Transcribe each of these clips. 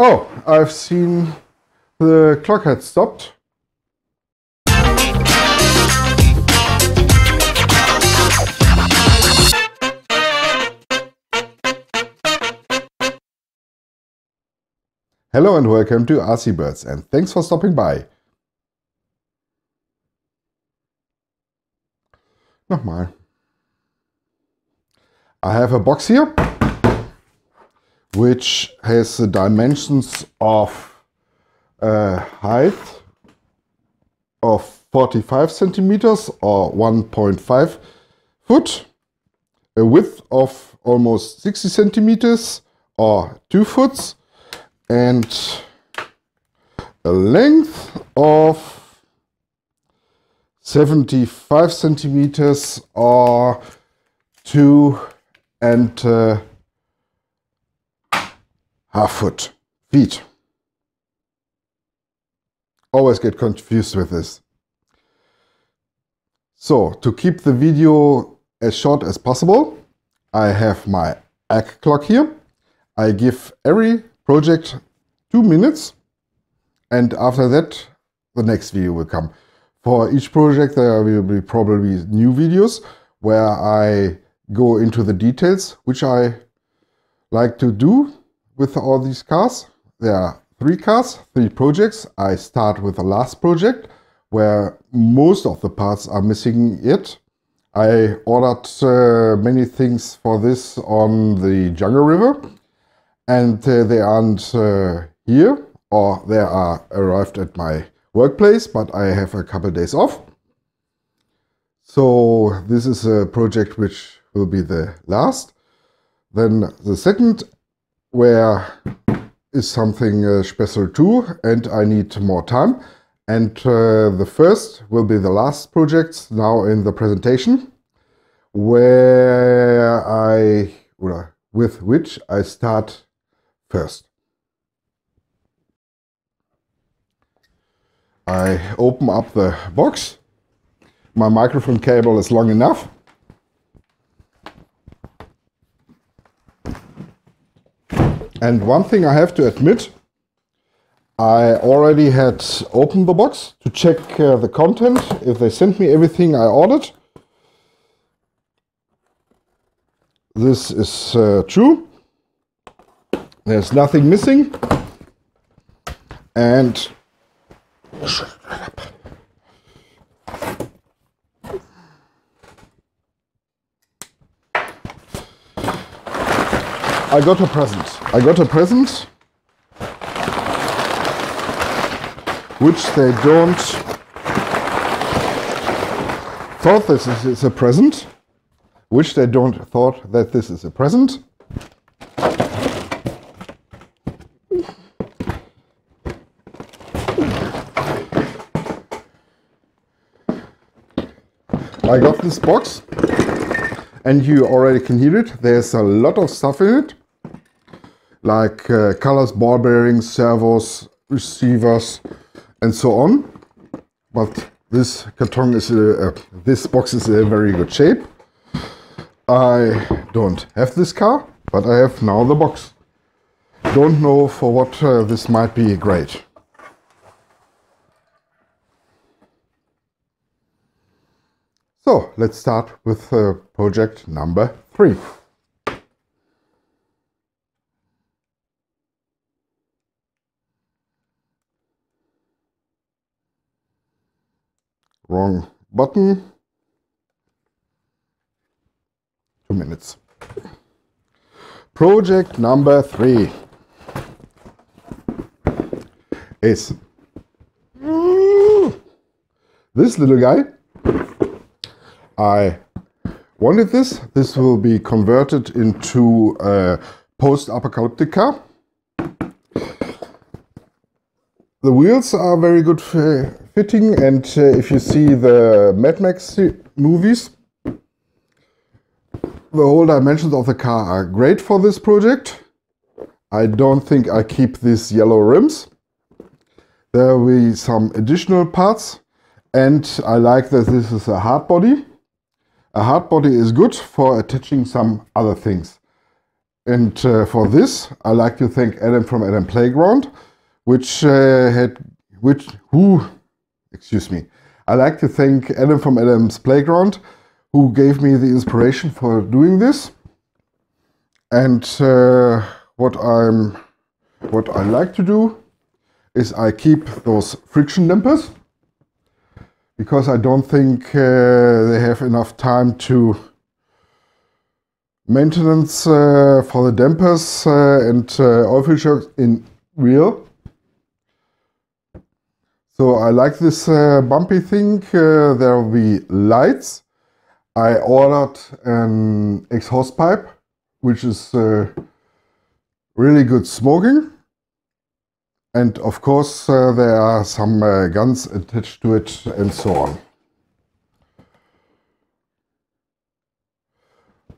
Oh, I've seen the clock had stopped. Hello and welcome to RC Birds and thanks for stopping by. Nochmal. I have a box here which has the dimensions of uh, height of 45 centimeters or 1.5 foot, a width of almost 60 centimeters or 2 foot, and a length of 75 centimeters or 2 and uh, half foot, feet. Always get confused with this. So, to keep the video as short as possible, I have my egg clock here. I give every project two minutes and after that the next video will come. For each project there will be probably new videos where I go into the details which I like to do with all these cars. There are three cars, three projects. I start with the last project where most of the parts are missing yet. I ordered uh, many things for this on the Jungle River and uh, they aren't uh, here or they are arrived at my workplace, but I have a couple days off. So this is a project which will be the last. Then the second where is something uh, special too and I need more time. And uh, the first will be the last project now in the presentation where I, or with which I start first. I open up the box. My microphone cable is long enough. And one thing I have to admit, I already had opened the box to check uh, the content, if they sent me everything I ordered. This is uh, true. There's nothing missing. And I got a present. I got a present which they don't thought this is a present, which they don't thought that this is a present. I got this box and you already can hear it. There's a lot of stuff in it like uh, colors, ball bearings, servos, receivers, and so on. But this carton is a, uh, this box is in a very good shape. I don't have this car, but I have now the box. Don't know for what uh, this might be great. So let's start with uh, project number three. Wrong button. Two minutes. Project number three is this little guy. I wanted this. This will be converted into a post-apocalyptic car. The wheels are very good fitting and uh, if you see the Mad Max movies, the whole dimensions of the car are great for this project. I don't think I keep these yellow rims. There will be some additional parts and I like that this is a hard body. A hard body is good for attaching some other things. And uh, for this, I like to thank Adam from Adam Playground, which uh, had, which, who, excuse me. I like to thank Adam from Adam's Playground, who gave me the inspiration for doing this. And uh, what I'm, what I like to do is I keep those friction dampers because I don't think uh, they have enough time to maintenance uh, for the dampers uh, and uh, oil filters in real. So I like this uh, bumpy thing. Uh, there will be lights. I ordered an exhaust pipe, which is uh, really good smoking. And of course, there are some guns attached to it and so on.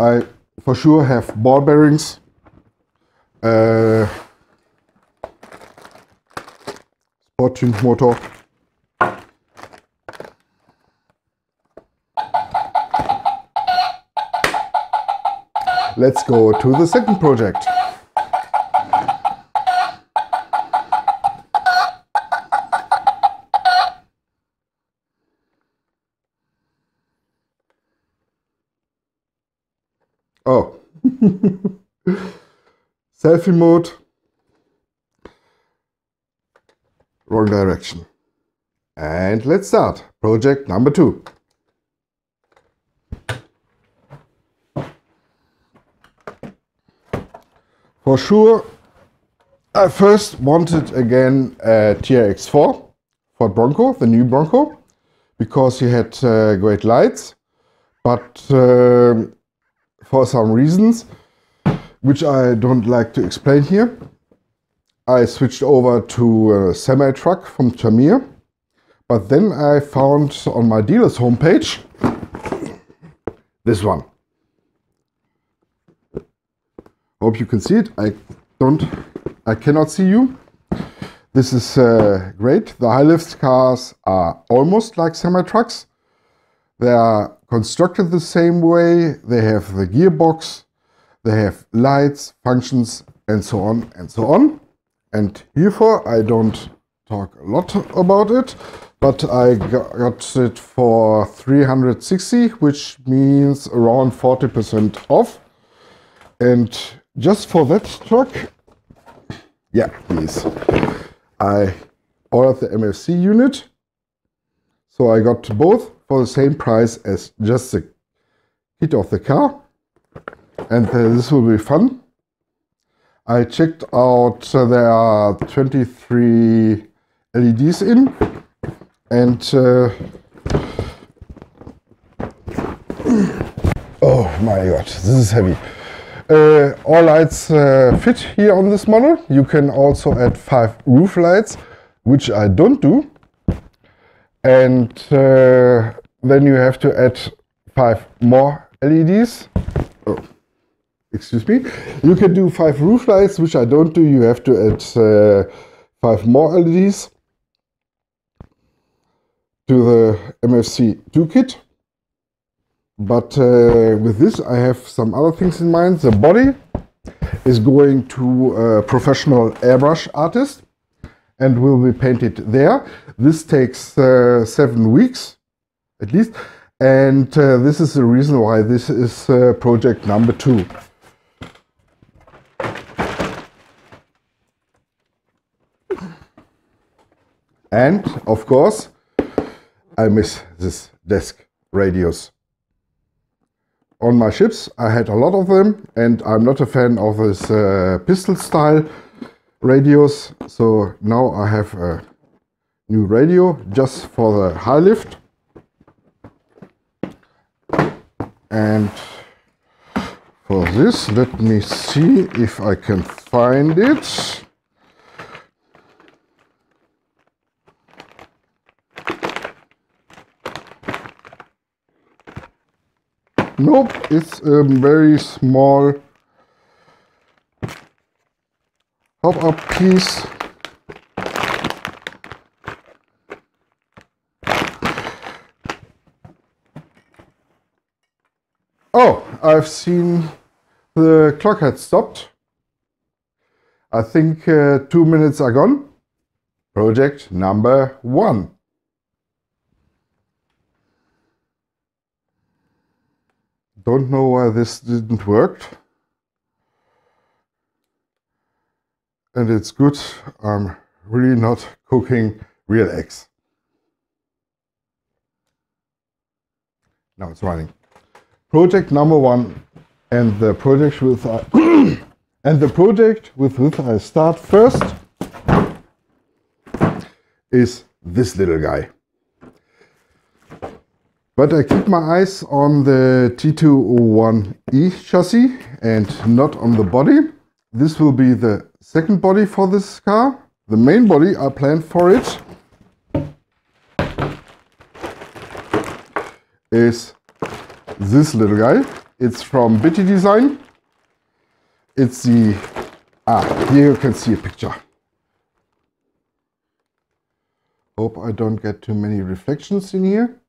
I for sure have ball bearings. Uh, sport tuned motor. Let's go to the second project. Oh. Selfie mode. Wrong direction. And let's start. Project number two. For sure, I first wanted again a TRX4 Ford Bronco, the new Bronco, because he had uh, great lights. But uh, for some reasons, which I don't like to explain here. I switched over to a semi truck from Tamiya, but then I found on my dealer's homepage this one. Hope you can see it. I don't, I cannot see you. This is uh, great. The high lift cars are almost like semi trucks. They are constructed the same way. They have the gearbox, they have lights, functions, and so on and so on. And herefore, I don't talk a lot about it, but I got it for 360, which means around 40% off. And just for that truck, yeah, please, I ordered the MFC unit. So I got both for the same price as just the kit of the car. And uh, this will be fun. I checked out, uh, there are 23 LEDs in. And uh, oh my god, this is heavy. Uh, all lights uh, fit here on this model. You can also add five roof lights, which I don't do and uh, then you have to add five more LEDs. Oh, excuse me. You can do five roof lights, which I don't do. You have to add uh, five more LEDs to the MFC 2 kit. But uh, with this, I have some other things in mind. The body is going to a professional airbrush artist and will be painted there. This takes uh, seven weeks at least, and uh, this is the reason why this is uh, project number two. And of course, I miss this desk radios. On my ships, I had a lot of them, and I'm not a fan of this uh, pistol style radios. So now I have a new radio just for the high lift. And for this, let me see if I can find it. Nope, it's a very small pop-up piece. Oh, I've seen the clock had stopped. I think uh, two minutes are gone. Project number one. Don't know why this didn't work. And it's good. I'm really not cooking real eggs. Now it's running. Project number one and the project with uh, and the project with which I start first is this little guy. But I keep my eyes on the TT01E chassis and not on the body. This will be the second body for this car. The main body I planned for it is this little guy. It's from Bitty Design. It's the, ah, here you can see a picture. Hope I don't get too many reflections in here.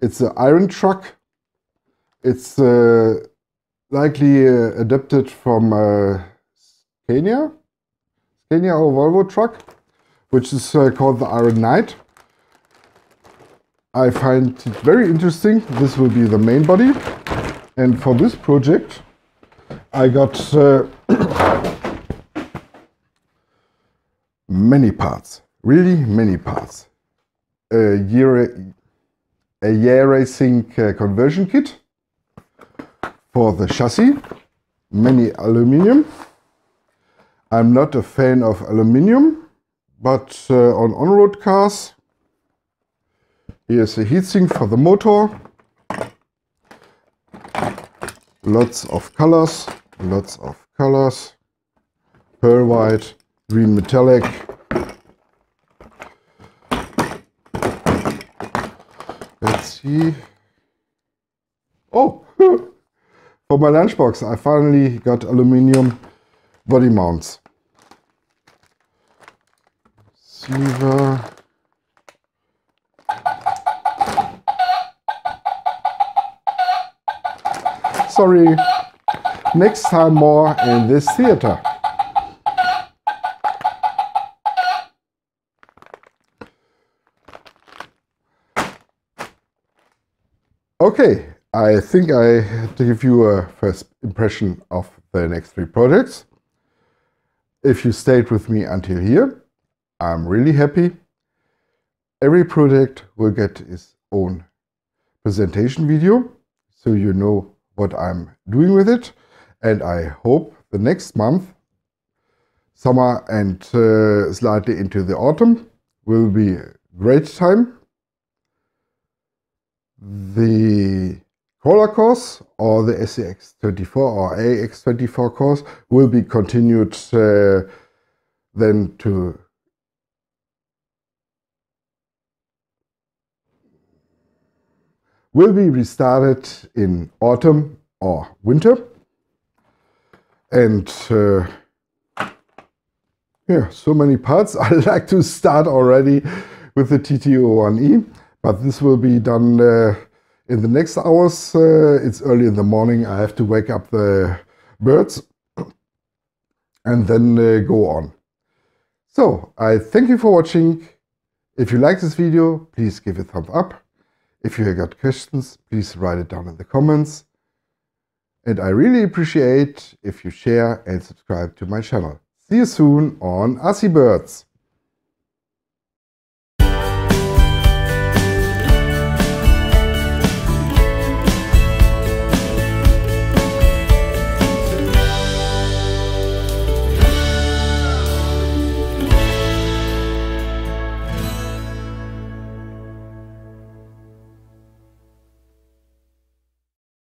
It's an iron truck. It's uh, likely uh, adapted from uh, Scania, Scania or Volvo truck, which is uh, called the Iron Knight. I find it very interesting. This will be the main body. And for this project, I got uh, many parts, really many parts. A year, a Yeah Racing uh, conversion kit for the chassis, many aluminium. I'm not a fan of aluminium, but uh, on on-road cars, Here's a heatsink for the motor. Lots of colors, lots of colors. Pearl white, green metallic. Let's see. Oh, for my lunchbox, I finally got aluminium body mounts. Silver. sorry. Next time more in this theater. Okay, I think I had to give you a first impression of the next three projects. If you stayed with me until here, I'm really happy. Every project will get its own presentation video, so you know what I'm doing with it. And I hope the next month, summer and uh, slightly into the autumn, will be a great time. The crawler course or the SCX24 or AX24 course will be continued uh, then to will be restarted in autumn or winter. And uh, yeah, so many parts. I like to start already with the TT01E, but this will be done uh, in the next hours. Uh, it's early in the morning. I have to wake up the birds and then uh, go on. So I thank you for watching. If you like this video, please give it a thumbs up. If you have got questions, please write it down in the comments. And I really appreciate if you share and subscribe to my channel. See you soon on RC Birds.